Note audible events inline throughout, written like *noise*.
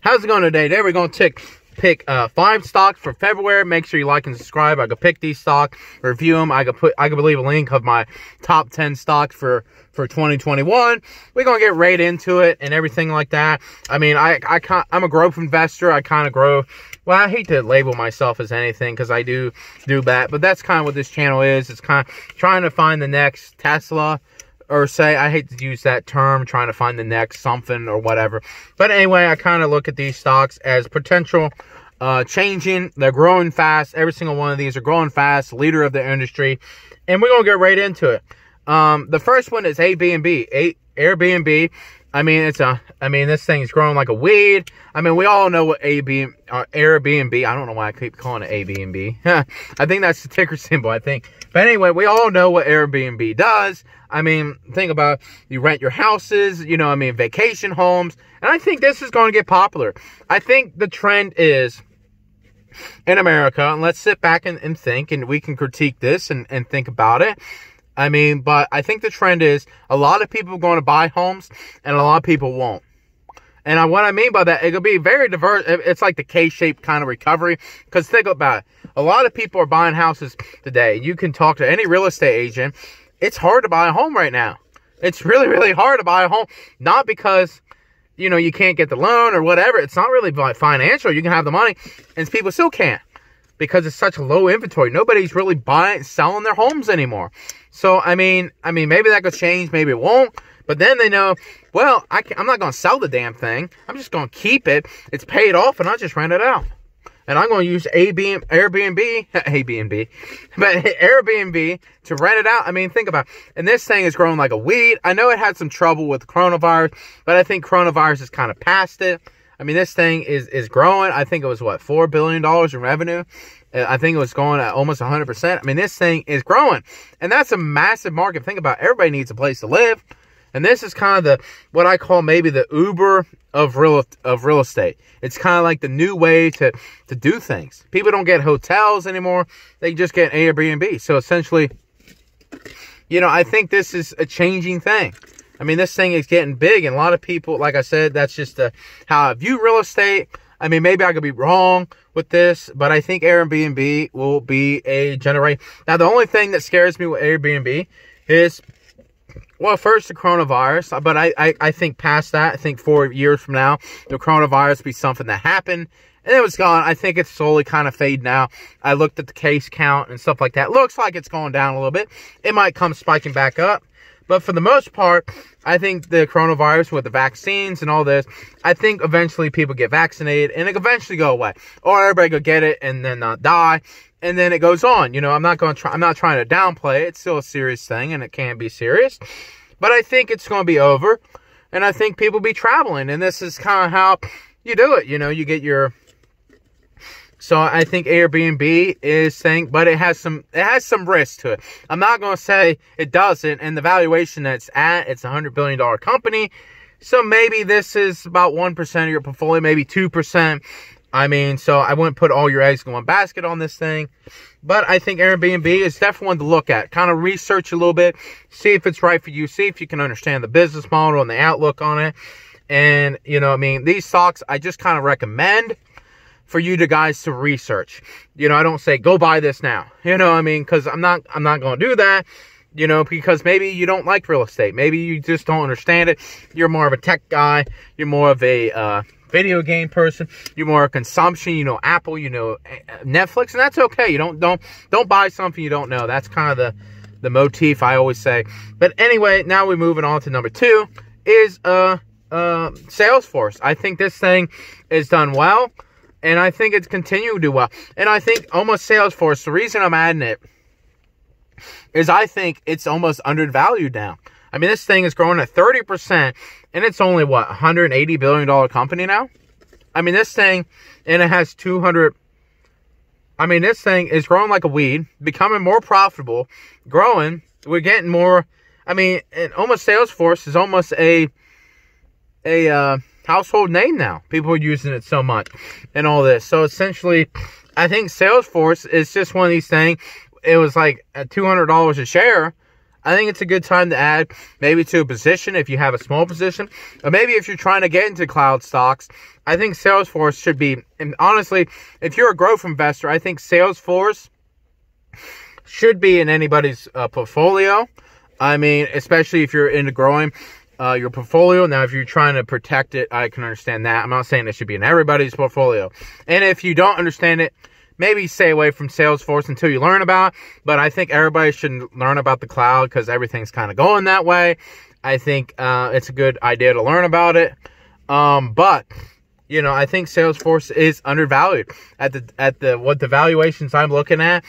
How's it going today? Today we're going to take, pick uh, five stocks for February. Make sure you like and subscribe. I could pick these stocks, review them. I could put, I could leave a link of my top 10 stocks for, for 2021. We're going to get right into it and everything like that. I mean, I, I, can I'm a growth investor. I kind of grow. Well, I hate to label myself as anything because I do do that, but that's kind of what this channel is. It's kind of trying to find the next Tesla or say, I hate to use that term, trying to find the next something or whatever. But anyway, I kind of look at these stocks as potential uh, changing. They're growing fast. Every single one of these are growing fast, leader of the industry. And we're going to get right into it. Um, the first one is Airbnb. Airbnb. I mean, it's a, I mean, this thing's growing like a weed. I mean, we all know what Airbnb, uh, Airbnb, I don't know why I keep calling it Airbnb. *laughs* I think that's the ticker symbol, I think. But anyway, we all know what Airbnb does. I mean, think about you rent your houses, you know, I mean, vacation homes. And I think this is going to get popular. I think the trend is in America, and let's sit back and, and think, and we can critique this and, and think about it. I mean, but I think the trend is a lot of people are going to buy homes and a lot of people won't. And what I mean by that, it'll be very diverse. It's like the K-shaped kind of recovery. Because think about it. A lot of people are buying houses today. You can talk to any real estate agent. It's hard to buy a home right now. It's really, really hard to buy a home. Not because, you know, you can't get the loan or whatever. It's not really financial. You can have the money. And people still can't. Because it's such low inventory. Nobody's really buying, selling their homes anymore. So, I mean, I mean, maybe that could change, maybe it won't. But then they know, well, I i'm not going to sell the damn thing. I'm just going to keep it. It's paid off, and I just rent it out. And I'm going to use Airbnb, *laughs* Airbnb, Airbnb, *laughs* but Airbnb to rent it out. I mean, think about it. And this thing is growing like a weed. I know it had some trouble with coronavirus, but I think coronavirus is kind of past it. I mean, this thing is, is growing. I think it was, what, $4 billion in revenue? Uh, I think it was going at almost 100%. I mean, this thing is growing. And that's a massive market. Think about it. everybody needs a place to live. And this is kind of the what I call maybe the Uber of real of real estate. It's kind of like the new way to to do things. People don't get hotels anymore. They just get Airbnb. So essentially, you know, I think this is a changing thing. I mean, this thing is getting big and a lot of people, like I said, that's just how I view real estate. I mean, maybe I could be wrong with this, but I think Airbnb will be a generate. Now, the only thing that scares me with Airbnb is, well, first the coronavirus, but I, I, I think past that, I think four years from now, the coronavirus be something that happened and it was gone. I think it's slowly kind of fade now. I looked at the case count and stuff like that. Looks like it's going down a little bit. It might come spiking back up. But for the most part, I think the coronavirus with the vaccines and all this, I think eventually people get vaccinated and it eventually go away. Or everybody go get it and then not die. And then it goes on. You know, I'm not going to try, I'm not trying to downplay it. It's still a serious thing and it can be serious. But I think it's going to be over. And I think people be traveling. And this is kind of how you do it. You know, you get your so I think Airbnb is saying, but it has some it has some risk to it. I'm not to say it doesn't, and the valuation that's at it's a hundred billion dollar company. So maybe this is about one percent of your portfolio, maybe two percent. I mean, so I wouldn't put all your eggs in one basket on this thing. But I think Airbnb is definitely one to look at. Kind of research a little bit, see if it's right for you, see if you can understand the business model and the outlook on it. And, you know, I mean, these stocks I just kind of recommend for you to guys to research. You know, I don't say go buy this now. You know, I mean, because I'm not I'm not going to do that. You know, because maybe you don't like real estate. Maybe you just don't understand it. You're more of a tech guy. You're more of a uh, video game person. You're more a consumption. You know, Apple. You know, Netflix, and that's okay. You don't don't don't buy something you don't know. That's kind of the the motif I always say. But anyway, now we're moving on to number two is uh uh Salesforce. I think this thing is done well. And I think it's continuing to do well. And I think almost Salesforce, the reason I'm adding it is I think it's almost undervalued now. I mean, this thing is growing at 30%, and it's only, what, $180 billion company now? I mean, this thing, and it has 200, I mean, this thing is growing like a weed, becoming more profitable, growing. We're getting more, I mean, and almost Salesforce is almost a, a, uh, household name now. People are using it so much and all this. So essentially, I think Salesforce is just one of these things. It was like $200 a share. I think it's a good time to add maybe to a position if you have a small position, or maybe if you're trying to get into cloud stocks. I think Salesforce should be, and honestly, if you're a growth investor, I think Salesforce should be in anybody's uh, portfolio. I mean, especially if you're into growing uh, your portfolio. Now, if you're trying to protect it, I can understand that. I'm not saying it should be in everybody's portfolio. And if you don't understand it, maybe stay away from Salesforce until you learn about. It. But I think everybody should learn about the cloud because everything's kind of going that way. I think uh, it's a good idea to learn about it. Um, but you know, I think Salesforce is undervalued at the at the what the valuations I'm looking at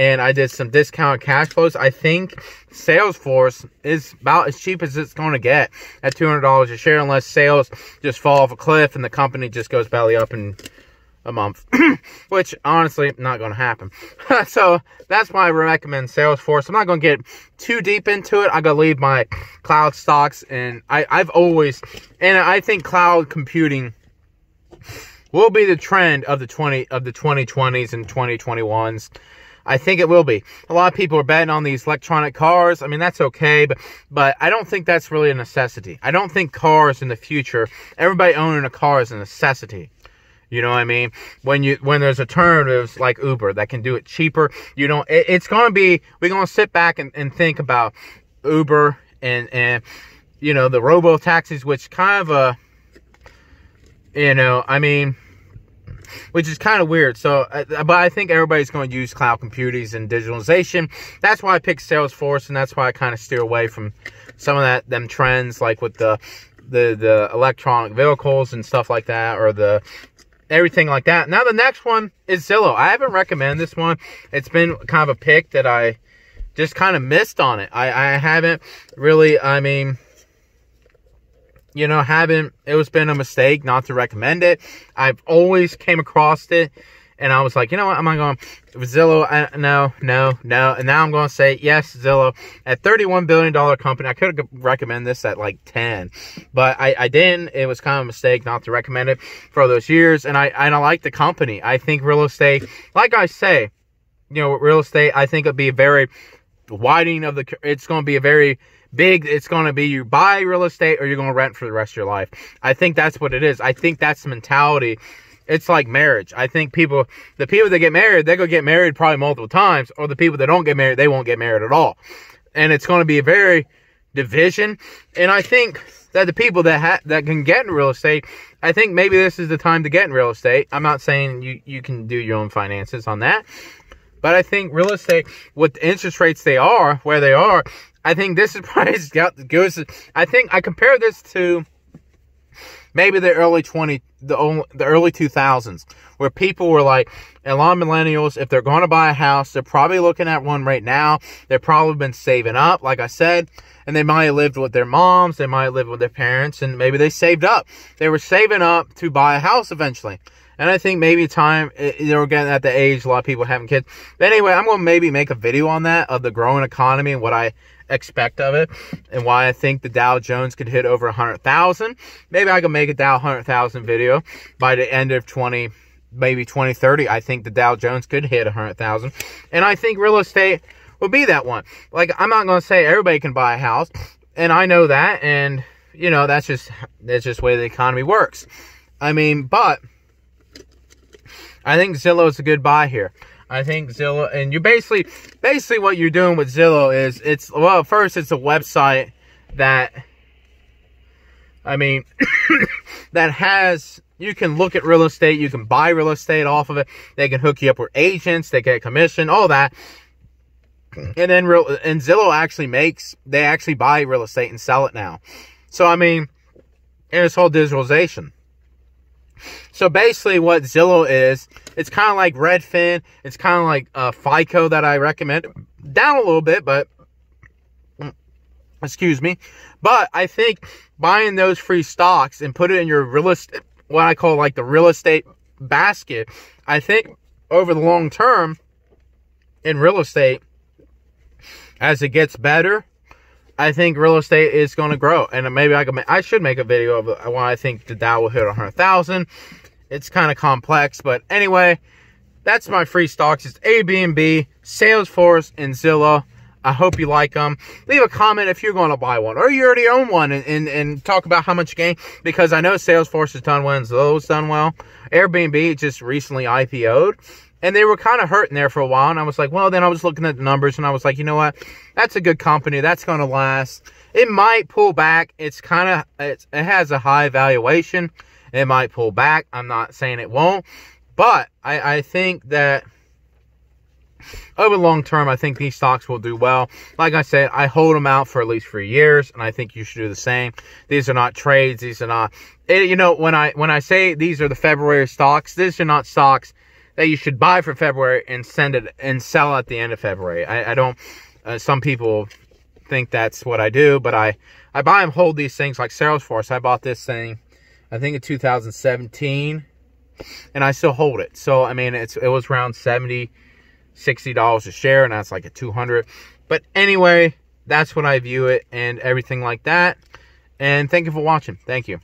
and I did some discount cash flows. I think Salesforce is about as cheap as it's going to get at $200 a share unless sales just fall off a cliff and the company just goes belly up in a month, *clears throat* which honestly not going to happen. *laughs* so that's why I recommend Salesforce. I'm not going to get too deep into it. I'm going to leave my cloud stocks and I, I've always, and I think cloud computing will be the trend of the 20 of the 2020s and 2021s. I think it will be. A lot of people are betting on these electronic cars. I mean, that's okay, but but I don't think that's really a necessity. I don't think cars in the future, everybody owning a car is a necessity. You know what I mean? When you when there's alternatives like Uber that can do it cheaper, you know, it, it's gonna be we're gonna sit back and, and think about Uber and and you know the robo taxis, which kind of a you know, I mean which is kind of weird. So, uh, but I think everybody's going to use cloud computers and digitalization. That's why I picked Salesforce, and that's why I kind of steer away from some of that them trends, like with the the the electronic vehicles and stuff like that, or the everything like that. Now the next one is Zillow. I haven't recommended this one. It's been kind of a pick that I just kind of missed on it. I, I haven't really, I mean, you know, haven't, it was been a mistake not to recommend it. I've always came across it and I was like, you know what, am I going, Zillow, I, no, no, no. And now I'm going to say, yes, Zillow, at $31 billion company, I could recommend this at like 10, but I, I didn't. It was kind of a mistake not to recommend it for those years. And I, and I like the company. I think real estate, like I say, you know, real estate, I think it'd be a very widening of the, it's going to be a very, big it's going to be you buy real estate or you're going to rent for the rest of your life. I think that's what it is. I think that's the mentality. It's like marriage. I think people, the people that get married, they're going to get married probably multiple times, or the people that don't get married, they won't get married at all. And it's going to be a very division. And I think that the people that ha- that can get in real estate, I think maybe this is the time to get in real estate. I'm not saying you, you can do your own finances on that. But I think real estate, with the interest rates they are, where they are, I think this is *laughs* probably goes. I think I compare this to maybe the early 20 the the early 2000s where people were like a lot of millennials if they're going to buy a house they're probably looking at one right now they've probably been saving up like i said and they might have lived with their moms they might have lived with their parents and maybe they saved up they were saving up to buy a house eventually and I think maybe time, eh, you know, getting at the age, a lot of people having kids. But anyway, I'm going to maybe make a video on that, of the growing economy and what I expect of it and why I think the Dow Jones could hit over 100,000. Maybe I can make a Dow 100,000 video by the end of 20, maybe 2030. I think the Dow Jones could hit 100,000. And I think real estate will be that one. Like, I'm not going to say everybody can buy a house. And I know that. And, you know, that's just, that's just the way the economy works. I mean, but I think Zillow is a good buy here. I think Zillow, and you basically, basically what you're doing with Zillow is it's, well, first it's a website that, I mean, *coughs* that has, you can look at real estate, you can buy real estate off of it, they can hook you up with agents, they get commission, all that. And then real, and Zillow actually makes, they actually buy real estate and sell it now. So, I mean, and it's all digitalization. So basically what Zillow is, it's kind of like Redfin. It's kind of like uh, FICO that I recommend. Down a little bit, but excuse me. But I think buying those free stocks and put it in your real estate, what I call like the real estate basket, I think over the long term in real estate, as it gets better, I think real estate is going to grow, and maybe I can. I should make a video of why I think the Dow will hit 100,000. It's kind of complex, but anyway, that's my free stocks. It's Airbnb, Salesforce, and Zillow. I hope you like them. Leave a comment if you're going to buy one or you already own one and, and, and talk about how much gain because I know Salesforce has done well and Zillow's done well. Airbnb just recently IPO'd and they were kind of hurting there for a while. And I was like, well, then I was looking at the numbers and I was like, you know what? That's a good company. That's going to last. It might pull back. It's kind of, it has a high valuation. It might pull back. I'm not saying it won't, but I, I think that over long term, I think these stocks will do well. Like I said, I hold them out for at least three years, and I think you should do the same. These are not trades. These are not, it, you know, when I when I say these are the February stocks, these are not stocks that you should buy for February and send it and sell at the end of February. I, I don't. Uh, some people think that's what I do, but I I buy and hold these things like Salesforce. I bought this thing, I think in 2017, and I still hold it. So I mean, it's it was around 70 $60 a share, and that's like a 200 But anyway, that's what I view it and everything like that. And thank you for watching. Thank you.